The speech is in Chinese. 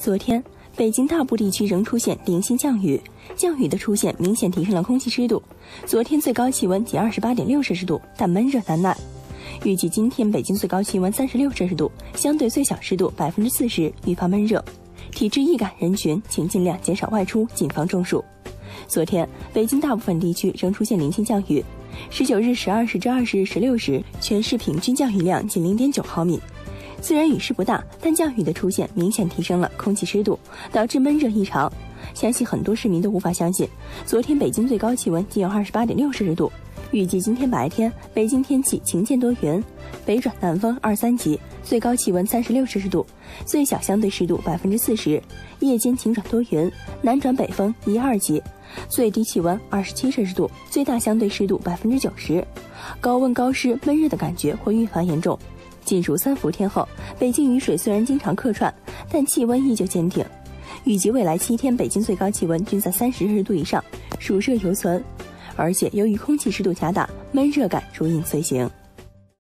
昨天，北京大部地区仍出现零星降雨，降雨的出现明显提升了空气湿度。昨天最高气温仅二十八点六摄氏度，但闷热难耐。预计今天北京最高气温三十六摄氏度，相对最小湿度百分之四十，预防闷热。体质易感人群请尽量减少外出，谨防中暑。昨天，北京大部分地区仍出现零星降雨。十九日十二时至二十日十六时，全市平均降雨量仅零点九毫米。虽然雨势不大，但降雨的出现明显提升了空气湿度，导致闷热异常。相信很多市民都无法相信，昨天北京最高气温仅有二十八点六摄氏度。预计今天白天北京天气晴间多云，北转南风二三级，最高气温三十六摄氏度，最小相对湿度百分之四十。夜间晴转多云，南转北风一二级，最低气温二十七摄氏度，最大相对湿度百分之九十。高温高湿闷热的感觉会愈发严重。进入三伏天后，北京雨水虽然经常客串，但气温依旧坚挺。预计未来七天北京最高气温均在三十摄氏度以上，暑热犹存。而且由于空气湿度加大，闷热感如影随形。